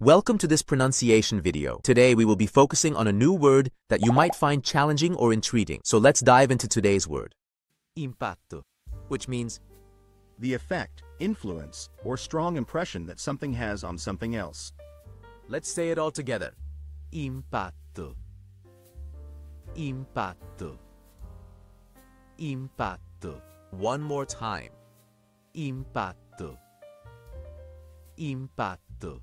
Welcome to this pronunciation video. Today we will be focusing on a new word that you might find challenging or intriguing. So let's dive into today's word. Impatto, which means The effect, influence, or strong impression that something has on something else. Let's say it all together. Impatto. Impatto. Impatto. One more time. Impatto. Impatto.